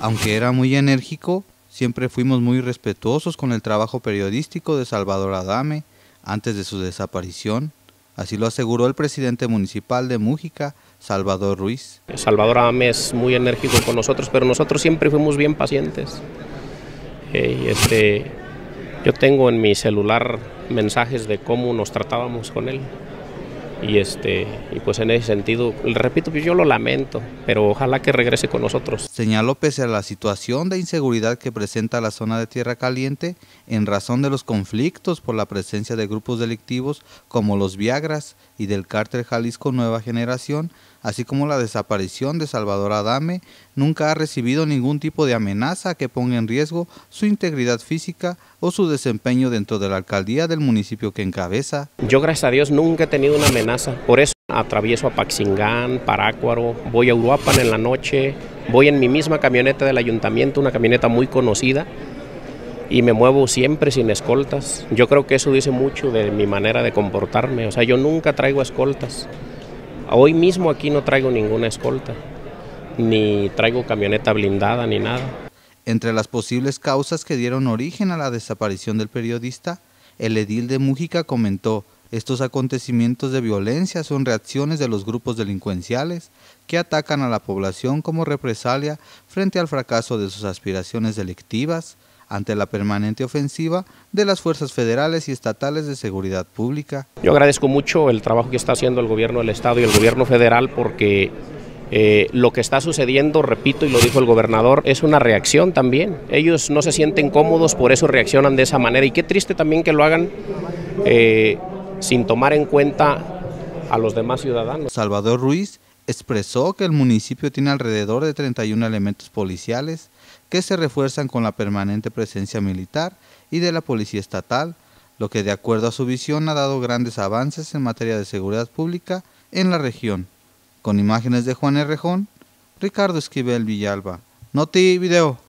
Aunque era muy enérgico, siempre fuimos muy respetuosos con el trabajo periodístico de Salvador Adame antes de su desaparición. Así lo aseguró el presidente municipal de Mújica, Salvador Ruiz. Salvador Adame es muy enérgico con nosotros, pero nosotros siempre fuimos bien pacientes. Eh, este, yo tengo en mi celular mensajes de cómo nos tratábamos con él. Y, este, y pues en ese sentido, repito, pues yo lo lamento, pero ojalá que regrese con nosotros. Señaló pese a la situación de inseguridad que presenta la zona de Tierra Caliente, en razón de los conflictos por la presencia de grupos delictivos como los Viagras y del cártel Jalisco Nueva Generación, así como la desaparición de Salvador Adame, nunca ha recibido ningún tipo de amenaza que ponga en riesgo su integridad física o su desempeño dentro de la alcaldía del municipio que encabeza. Yo gracias a Dios nunca he tenido una amenaza, por eso atravieso a Paxingán, Parácuaro, voy a Uruapan en la noche, voy en mi misma camioneta del ayuntamiento, una camioneta muy conocida, y me muevo siempre sin escoltas. Yo creo que eso dice mucho de mi manera de comportarme, o sea, yo nunca traigo escoltas. Hoy mismo aquí no traigo ninguna escolta, ni traigo camioneta blindada, ni nada. Entre las posibles causas que dieron origen a la desaparición del periodista, el edil de Mújica comentó, estos acontecimientos de violencia son reacciones de los grupos delincuenciales que atacan a la población como represalia frente al fracaso de sus aspiraciones delictivas, ante la permanente ofensiva de las fuerzas federales y estatales de seguridad pública. Yo agradezco mucho el trabajo que está haciendo el gobierno del Estado y el gobierno federal porque eh, lo que está sucediendo, repito y lo dijo el gobernador, es una reacción también. Ellos no se sienten cómodos, por eso reaccionan de esa manera y qué triste también que lo hagan eh, sin tomar en cuenta a los demás ciudadanos. Salvador Ruiz expresó que el municipio tiene alrededor de 31 elementos policiales que se refuerzan con la permanente presencia militar y de la Policía Estatal, lo que de acuerdo a su visión ha dado grandes avances en materia de seguridad pública en la región. Con imágenes de Juan Errejón, Ricardo Esquivel Villalba. Noti Video.